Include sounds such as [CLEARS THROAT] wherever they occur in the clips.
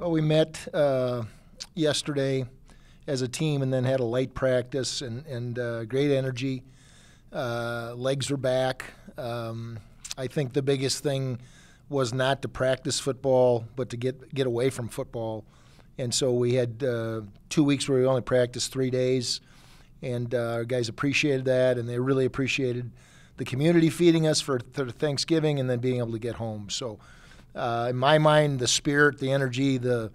Well, we met uh, yesterday as a team and then had a light practice and, and uh, great energy. Uh, legs were back. Um, I think the biggest thing was not to practice football, but to get, get away from football. And so we had uh, two weeks where we only practiced three days, and uh, our guys appreciated that, and they really appreciated the community feeding us for, for Thanksgiving and then being able to get home. So uh, in my mind, the spirit, the energy, the,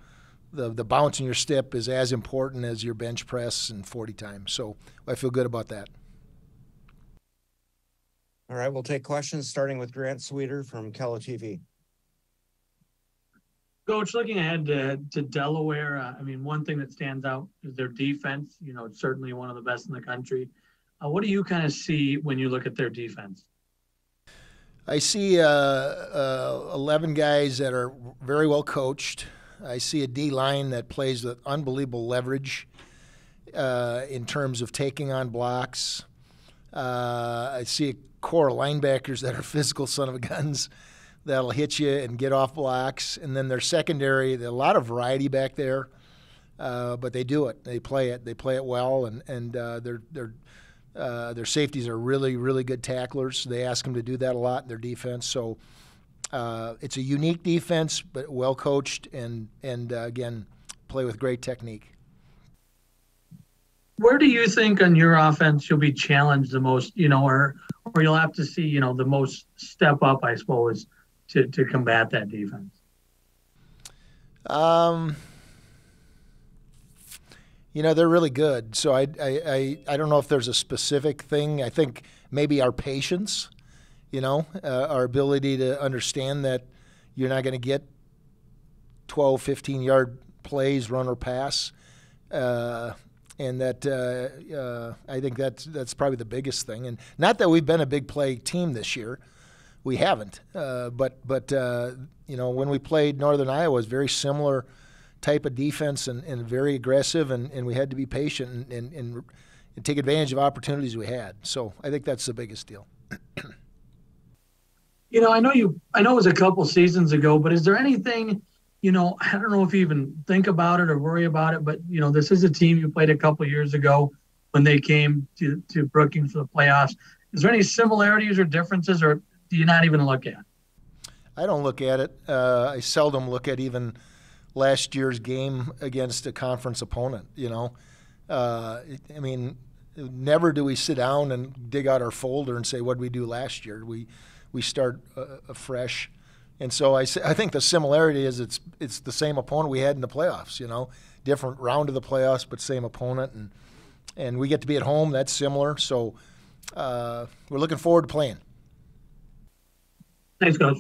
the the bounce in your step is as important as your bench press and 40 times. So I feel good about that. All right, we'll take questions starting with Grant Sweeter from KELO TV. Coach, looking ahead to, to Delaware, uh, I mean, one thing that stands out is their defense. You know, it's certainly one of the best in the country. Uh, what do you kind of see when you look at their defense? I see uh, uh, 11 guys that are very well coached. I see a D line that plays with unbelievable leverage uh, in terms of taking on blocks. Uh, I see a core of linebackers that are [LAUGHS] physical son of guns that'll hit you and get off blocks. And then their secondary, a lot of variety back there, uh, but they do it. They play it. They play it well, and and uh, they're they're uh, their safeties are really, really good tacklers. They ask them to do that a lot in their defense. So uh, it's a unique defense, but well coached, and and uh, again, play with great technique. Where do you think on your offense you'll be challenged the most? You know, or or you'll have to see you know the most step up, I suppose, to to combat that defense. Um you know they're really good. So I, I, I, I, don't know if there's a specific thing. I think maybe our patience, you know, uh, our ability to understand that you're not going to get 12, 15 yard plays, run or pass, uh, and that uh, uh I think that's that's probably the biggest thing. And not that we've been a big play team this year, we haven't. Uh, but but uh, you know when we played Northern Iowa, it was very similar type of defense and, and very aggressive, and, and we had to be patient and, and, take advantage of opportunities we had. So I think that's the biggest deal. [CLEARS THROAT] you know, I know you. I know it was a couple seasons ago, but is there anything? You know, [LAUGHS] I don't know if you even think about it or worry about it, but you know, this is a team you played a couple years ago when they came to, to Brookings for the playoffs. Is there any similarities or differences, or do you not even look at? I don't look at it. Uh, I seldom look at even last year's game against a conference opponent. You know, uh, I mean, never do we sit down and dig out our folder and say what did we do last year. We we start uh, afresh, and so I I think the similarity is it's it's the same opponent we had in the playoffs. You know, different round of the playoffs, but same opponent, and and we get to be at home. That's similar. So uh, we're looking forward to playing. Thanks, coach.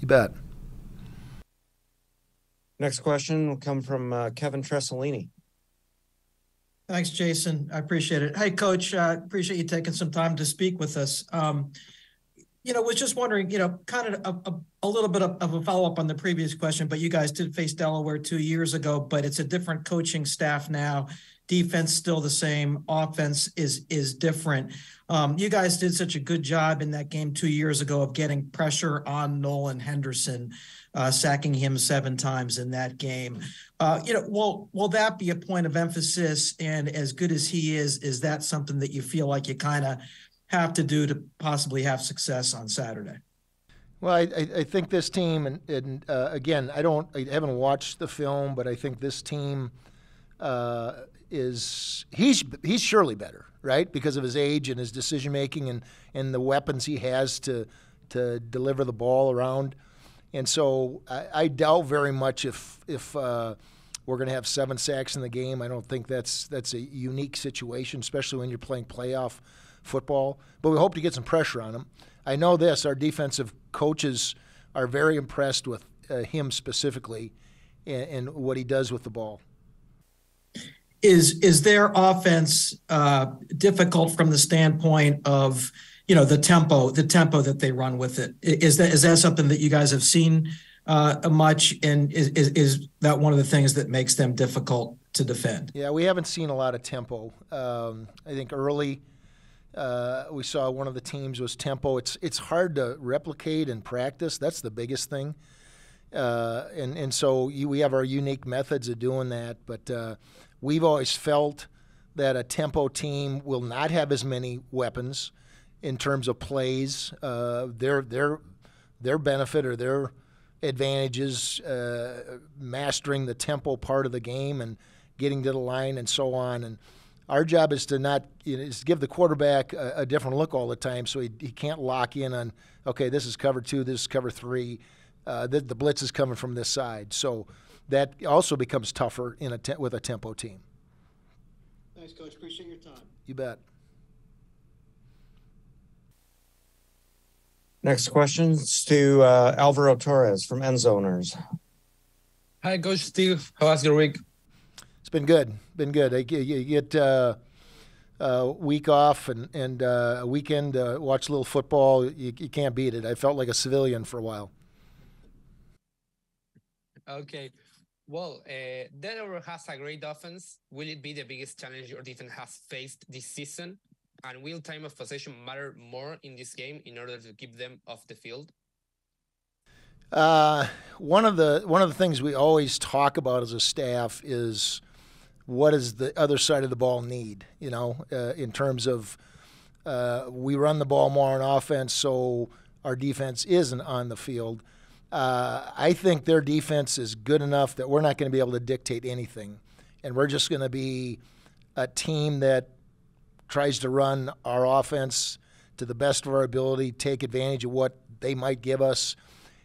You bet. Next question will come from uh, Kevin Tresolini. Thanks, Jason. I appreciate it. Hey, Coach, uh, appreciate you taking some time to speak with us. Um, you know, was just wondering, you know, kind of a, little bit of, of a follow up on the previous question, but you guys did face Delaware two years ago, but it's a different coaching staff now. Defense still the same, offense is is different. Um, you guys did such a good job in that game two years ago of getting pressure on Nolan Henderson uh, sacking him seven times in that game. Uh, you know, will will that be a point of emphasis? And as good as he is, is that something that you feel like you kind of have to do to possibly have success on Saturday? Well, I, I think this team, and, and uh, again, I don't, I haven't watched the film, but I think this team uh, is he's he's surely better, right? Because of his age and his decision making and and the weapons he has to to deliver the ball around. And so I, I doubt very much if if uh, we're going to have seven sacks in the game. I don't think that's that's a unique situation, especially when you're playing playoff football. But we hope to get some pressure on him. I know this: our defensive coaches are very impressed with uh, him specifically and, and, what he does with the ball. Is is their offense uh, difficult from the standpoint of you know the tempo the tempo that they run with it. Is that is that something that you guys have seen uh, much? And is, is, is that one of the things that makes them difficult to defend? Yeah we haven't seen a lot of tempo. Um, i think early uh, we saw one of the teams was tempo. It's it's hard to replicate and practice. That's the biggest thing Uh, and and so you, we have our unique methods of doing that. But uh, we've always felt that a tempo team will not have as many weapons in terms of plays. Uh, their their their benefit or their advantages uh, mastering the tempo part of the game and getting to the line and so on. And our job is to not you know, is to give the quarterback a, a, different look all the time, so he, he can't lock in on okay, this is cover two, this is cover three. Uh, the, the, blitz is coming from this side, so that also becomes tougher in a te- with a tempo team. Thanks, coach. Appreciate your time. You bet. Next questions to uh, Alvaro Torres from Endzoners. Hi, Coach Steve. How was your week? It's been good. Been good. You get uh, a week off and and uh, a weekend uh, watch a little football. You, you can't beat it. I felt like a civilian for a while. Okay. Well, uh, Delaware has a great offense. Will it be the biggest challenge your defense has faced this season? And will time of possession matter more in this game in order to keep them off the field? Uh, one of the one of the things we always talk about as a staff is what does the other side of the ball need? You know, uh, in terms of uh, we run the ball more on offense, so our defense isn't on the field. Uh, I think their defense is good enough that we're not going to be able to dictate anything, and we're just going to be a team that tries to run our offense to the best of our ability, take advantage of what they might give us,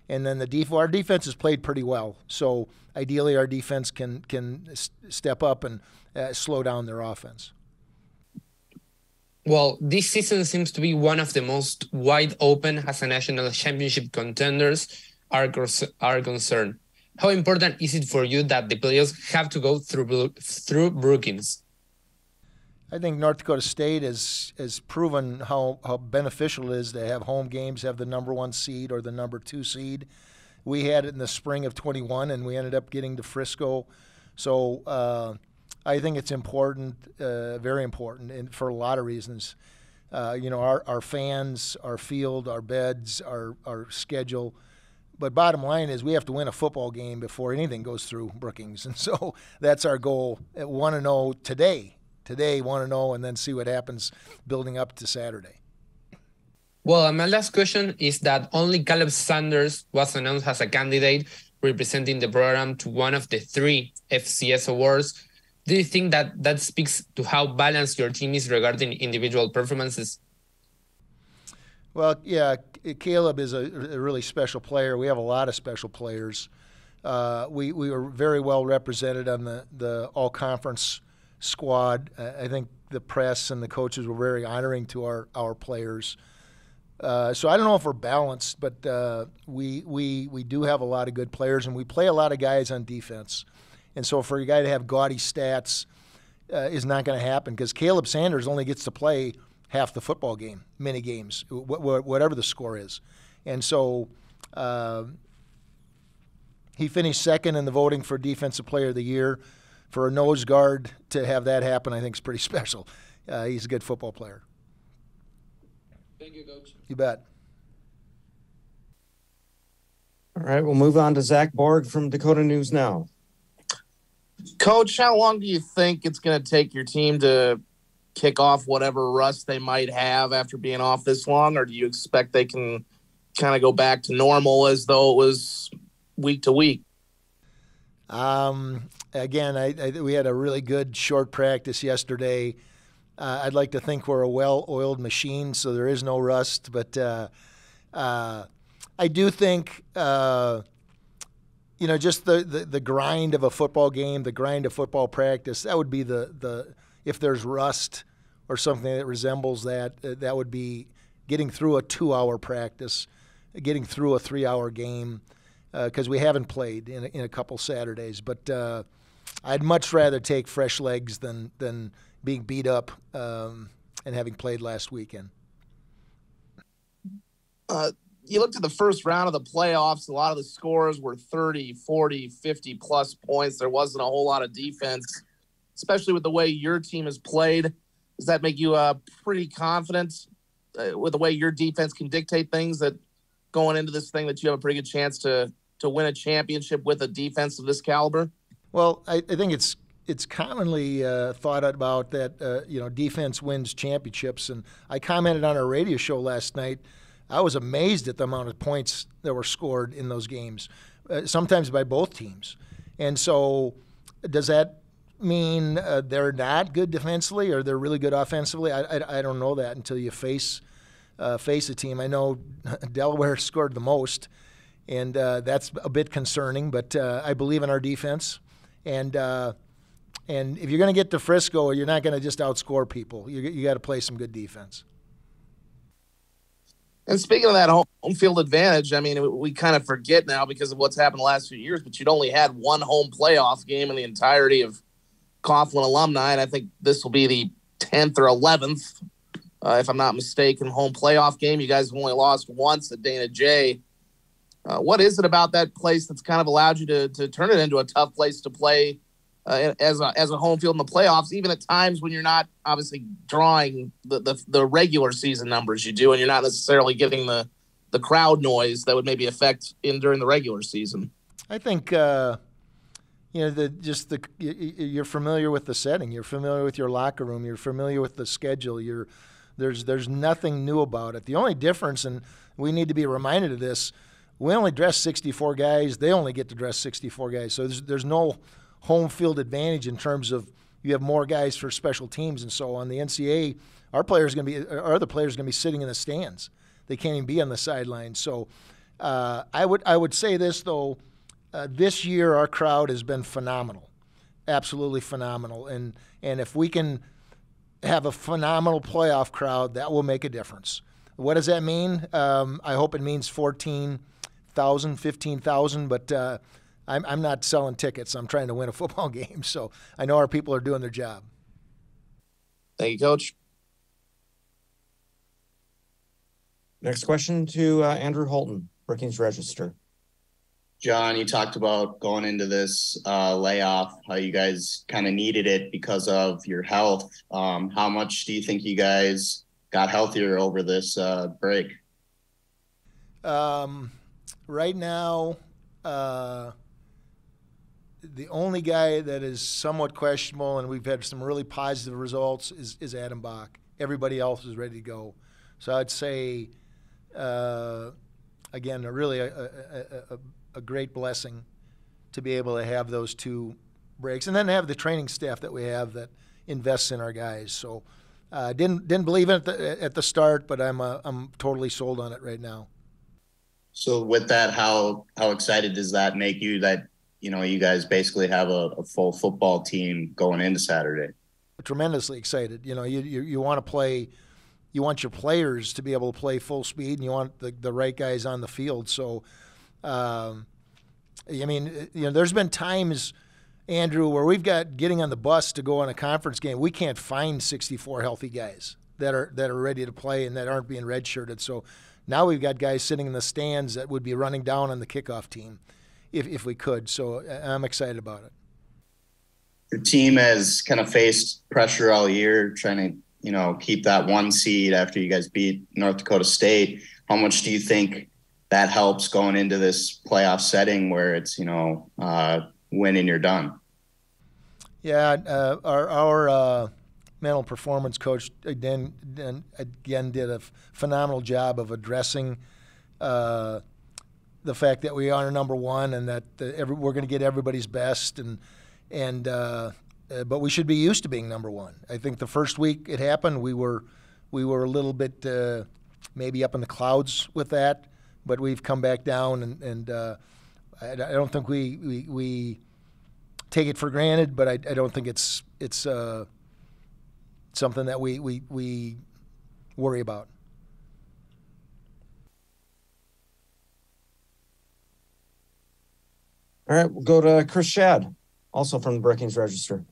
and then the def- our defense has played pretty well. So ideally, our defense can can step up and uh, slow down their offense. Well, this season seems to be one of the most wide open as a national championship contenders are are concerned. How important is it for you that the players have to go through through Brookings? I think North Dakota State has has proven how, how beneficial it is to have home games, have the number one seed or the number two seed. We had it in the spring of 21, and we ended up getting to Frisco. So uh, I think it's important, uh, very important, and for a lot of reasons. Uh, you know, our, our fans, our field, our beds, our, our schedule. But bottom line is we have to win a football game before anything goes through Brookings. [LAUGHS] And so that's our goal. Want to know today today, want to know, and then see what happens building up to Saturday. Well, my last question is that only Caleb Sanders was announced as a candidate representing the program to one of the three FCS awards. Do you think that that speaks to how balanced your team is regarding individual performances? Well, yeah, Caleb is a, a really special player. We have a lot of special players. Uh, we we were very well represented on the the all conference squad. I think the press and the coaches were very honoring to our, our players. Uh, so I don't know if we're balanced, but uh, we, we, we do have a lot of good players, and we play a lot of guys on defense. And so for a guy to have gaudy stats uh, is not going to happen because Caleb Sanders only gets to play half the football game, many games, wh- wh- whatever the score is. And so uh, he finished second in the voting for Defensive Player of the Year for a nose guard to have that happen, I think is pretty [LAUGHS] special. Uh, he's a good football player. Thank you, Coach. You bet. All right, we'll move on to Zach Borg from Dakota News Now. Coach, how long do you think it's going to take your team to kick off whatever rust they might have after being off this long, or do you expect they can kind of go back to normal as though it was week to week? Um, again, I, I, we had a really good short practice yesterday. Uh, I'd like to think we're a well-oiled machine, so there is no rust. But uh, uh, I do think, uh, you know, just the, the, the grind of a football game, the grind of football practice. That would be the the if there's rust or something that resembles that, uh, that would be getting through a two-hour practice, getting through a three-hour game because uh, we haven't played in a, in a couple Saturdays. But uh, I'd much rather take fresh legs than than being beat up um, and having played last weekend. Uh, you looked at the first round of the playoffs, a lot of the scores were 30, 40, 50 plus points. There wasn't a whole lot of defense, especially with the way your team has played. Does that make you uh, pretty confident uh, with the way your defense can dictate things that going into this thing that you have a pretty good chance to to win a championship with a defense of this caliber? Well, I, I think it's it's commonly uh, thought about that uh, you know defense wins championships, and I commented on our radio show last night. I was amazed at the amount of points that were scored in those games, uh, sometimes by both teams. And so, does that mean uh, they're not good defensively or they're really good offensively? I, I, I don't know that until you face uh, face a team. I know [LAUGHS] Delaware [LAUGHS] scored the most, and uh, that's a bit concerning. But I believe in our defense, and and if you're going to get to Frisco, you're not going to just outscore people. You, you got to play some good defense. And speaking of that home field advantage, I mean, we kind of forget now because of what's happened the last few years, but you'd only had one home playoff game in the entirety of Coughlin alumni. And I think this will be the 10th or 11th, uh, if I'm not mistaken, home playoff game. You guys have only lost once at Dana J. Uh, what is it about that place that's kind of allowed you to, to turn it into a tough place to play uh, as a as a home field in the playoffs, even at times when you're not obviously drawing the, the, the regular season numbers you do, and you're not necessarily getting the the crowd noise that would maybe affect in during the regular season. I think uh, you know the just the you're familiar with the setting, you're familiar with your locker room, you're familiar with the schedule. You're there's there's nothing new about it. The only difference, and we need to be reminded of this. We only dress 64 guys. They only get to dress 64 guys. So there's, there's no home field advantage in terms of you have more guys for special teams and so on. The NCAA, our players going to be, our other players going to be sitting in the stands. They can't even be on the sidelines. So uh, I would I would say this though, uh, this year our crowd has been phenomenal, absolutely phenomenal. And and if we can have a phenomenal playoff crowd, that will make a difference. What does that mean? Um, I hope it means 14,000, 15,000, but uh, I'm, I'm not selling tickets. I'm trying to win a [LAUGHS] football game. So I know our people are doing their job. Thank you, Coach. Next question to uh, Andrew Holton, Brookings Register. John, you talked about going into this uh, layoff, how you guys kind of needed it because of your health. Um, how much do you think you guys got healthier over this uh, break? Um, right now, uh, the only guy that is somewhat questionable, and we've had some really positive results, is, is Adam Bach. Everybody else is ready to go. So I'd say, uh, again, a really a, a, a, a, great blessing to be able to have those two breaks, and then have the training staff that we have that invests in our guys. So uh, didn't didn't believe in it at the, at the start, but I'm uh, I'm totally sold on it right now. So with that, how how excited does that make you that you know, you guys basically have a, a full football team going into Saturday. Tremendously excited. You know, you, you, you want to play, you want your players to be able to play full speed, and you want the, the right guys on the field. So, um, I mean, you know, there's been times, Andrew, where we've got getting on the bus to go on a conference game. We can't find 64 healthy guys that are that are ready to play and that aren't being redshirted. So now we've got guys sitting in the stands that would be running down on the kickoff team if, if we could. So I'm excited about it. Your team has kind of faced pressure all year, trying to you know keep that one seed after you guys beat North Dakota State. How much do you think that helps going into this playoff setting where it's you know uh, you're done? Yeah, uh, our our uh, mental performance coach again again did a phenomenal job of addressing uh, the fact that we are number one and that the, every, we're going to get everybody's best and and uh, uh, but we should be used to being number one. I think the first week it happened, we were we were a little bit uh, maybe up in the clouds with that, but we've come back down and, and uh, I, I, don't think we, we, we take it for granted, but I, I don't think it's it's uh, something that we, we we worry about. All right, we'll go to Chris Shad, also from the Brookings Register.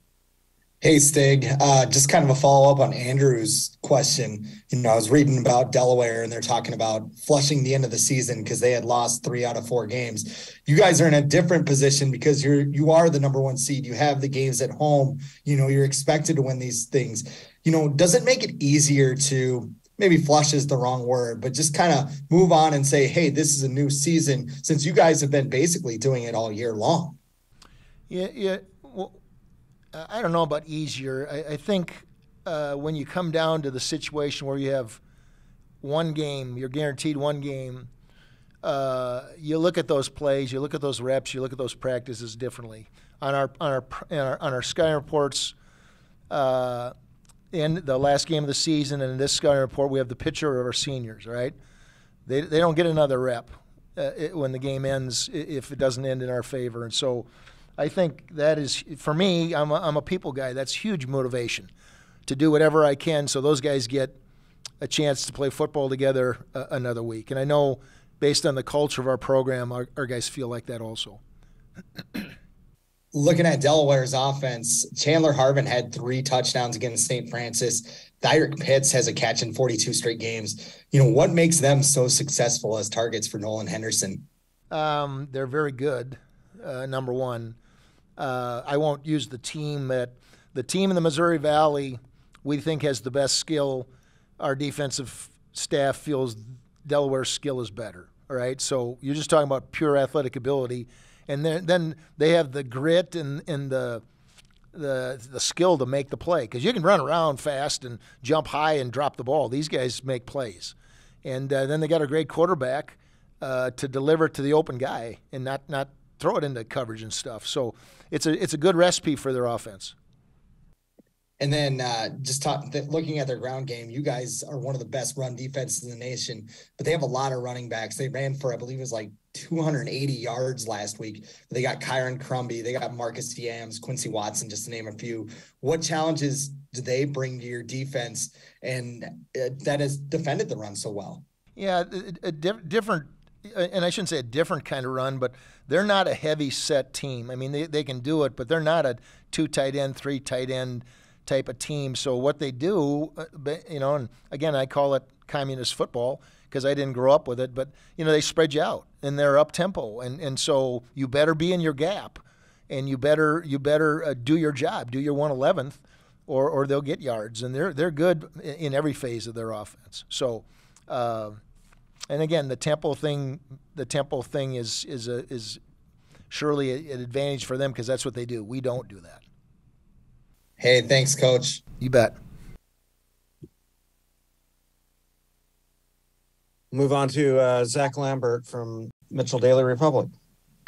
Hey Stig, uh, just kind of a follow up on Andrew's question. You know, I was reading about Delaware and they're talking about flushing the end of the season because they had lost three out of four games. You guys are in a different position because you're you are the number one seed. You have the games at home. You know, you're expected to win these things. You know, does it make it easier to maybe flush is the wrong word, but just kind of move on and say, hey, this is a new season since you guys have been basically doing it all year long? Yeah, yeah. I don't know about easier. I, I think uh, when you come down to the situation where you have one game, you're guaranteed one game. Uh, you look at those plays, you look at those reps, you look at those practices differently. On our on our on our, on our Sky reports, uh, in the last game of the season and in this Sky report, we have the picture of our seniors. Right? They they don't get another rep uh, it, when the game ends if it doesn't end in our favor, and so. I think that is for me. I'm a, I'm a people guy. That's huge motivation to do whatever I can so those guys get a chance to play football together uh, another week. And I know, based on the culture of our program, our, our guys feel like that also. [CLEARS THROAT] Looking at Delaware's offense, Chandler Harvin had three touchdowns against St. Francis. Thyrick Pitts has a catch in 42 straight games. You know, what makes them so successful as targets for Nolan Henderson? Um, they're very good, uh, number one. Uh, I won't use the team that the team in the Missouri Valley we think has the best skill. Our defensive staff feels Delaware's skill is better. All right, so you're just talking about pure athletic ability, and then then they have the grit and and the the the skill to make the play because you can run around fast and jump high and drop the ball. These guys make plays, and uh, then they got a great quarterback uh, to deliver to the open guy and not not throw it into coverage and stuff. So it's a it's a good recipe for their offense. And then uh, just talk, th- looking at their ground game, you guys are one of the best run defenses in the nation, but they have a lot of running backs. They ran for, I believe it was like 280 yards last week. They got Kyron Cumby, they got Marcus Yarns, Quincy Watson, just to name a few. What challenges do they bring to your defense and uh, that has defended the run so well? Yeah, a, a di- different and I shouldn't say a different kind of run, but they're not a heavy set team. I mean, they, they can do it, but they're not a two tight end, three tight end type of team. So what they do, uh, you know, and again, I call it communist football because I didn't grow up with it, but you know, they spread you out and they're up tempo, and and so you better be in your gap, and you better you better uh, do your job, do your one eleventh, or or they'll get yards, and they're they're good in every phase of their offense. So. Uh, and again, the tempo thing, the tempo thing is is a, is surely an advantage for them because that's what they do. We don't do that. Hey, thanks, Coach. You bet. Move on to uh, Zach Lambert from Mitchell Daily Republic. [CLEARS THROAT]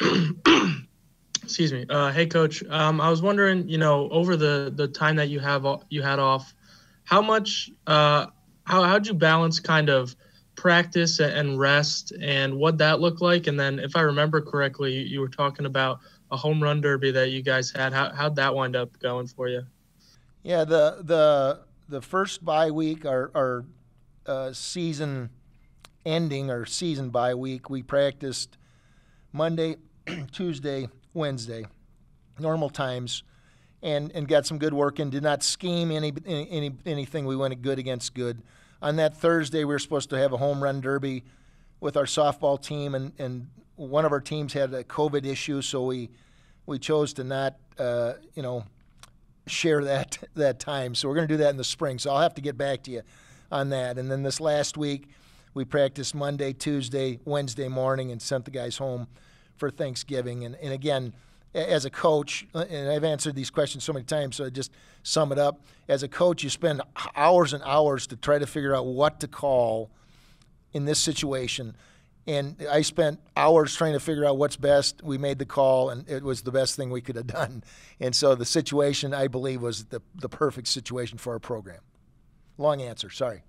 Excuse me. Uh, hey, Coach. Um, I was wondering, you know, over the the time that you have you had off, how much, uh, how how'd you balance kind of practice and rest, and what that looked like? And then, if I remember correctly, you, were talking about a home run derby that you guys had. How how'd that wind up going for you? Yeah, the the the first bye week, our our uh, season ending, our season bye week, we practiced Monday, [CLEARS THROAT] Tuesday, Wednesday, normal times, and and got some good work and Did not scheme any any anything. We went good against good. On that Thursday, we were supposed to have a home run derby with our softball team, and and one of our teams had a COVID issue, so we we chose to not uh, you know share that [LAUGHS] that time. So we're going to do that in the spring. So I'll have to get back to you on that. And then this last week, we practiced Monday, Tuesday, Wednesday morning, and sent the guys home for Thanksgiving. And, and again, as a coach, uh, and I've answered these questions so many times, so I just sum it up. As a coach, you spend hours and hours to try to figure out what to call in this situation and I spent hours trying to figure out what's best. We made the call, and it was the best thing we could have [LAUGHS] done. And so the situation, I believe, was the, the perfect situation for our program. Long answer, sorry.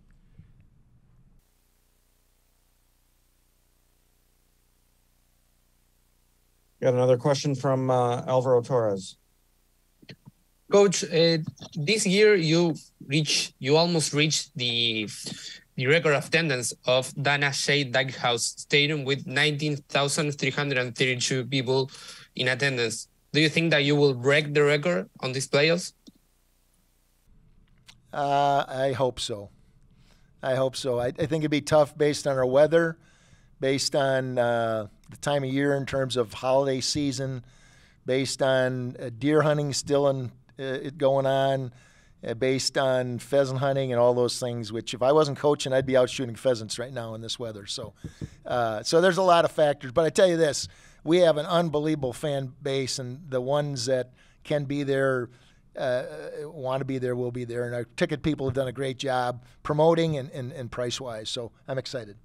Got another question from uh, Alvaro Torres. Coach, uh, this year you reach, you almost reached the the record attendance of Dana J. Dykhouse Stadium with 19,332 people in attendance. Do you think that you will break the record on these playoffs? Uh, I hope so. I hope so. I, I, think it'd be tough based on our weather, based on uh, the time of year in terms of holiday season, based on uh, deer hunting still in, uh, going on uh, based on pheasant hunting and all those things. Which, if I wasn't coaching, I'd be out shooting pheasants right now in this weather. So, uh, so there's a lot of factors. But I tell you this: we have an unbelievable fan base, and the ones that can be there. Uh, want to be there will be there, and our ticket people have done a great job promoting and, and, and price wise. So I'm excited.